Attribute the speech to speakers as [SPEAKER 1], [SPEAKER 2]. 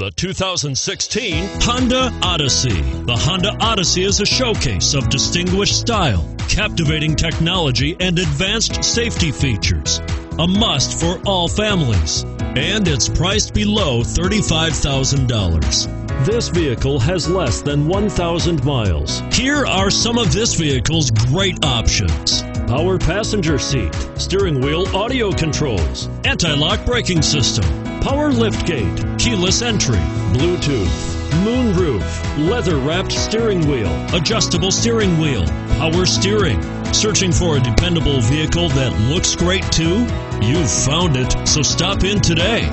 [SPEAKER 1] The 2016 Honda Odyssey. The Honda Odyssey is a showcase of distinguished style, captivating technology, and advanced safety features. A must for all families. And it's priced below $35,000. This vehicle has less than 1,000 miles. Here are some of this vehicle's great options power passenger seat, steering wheel audio controls, anti lock braking system, power liftgate, keyless entry, Bluetooth, moonroof, leather wrapped steering wheel, adjustable steering wheel, power steering. Searching for a dependable vehicle that looks great too? You've found it, so stop in today.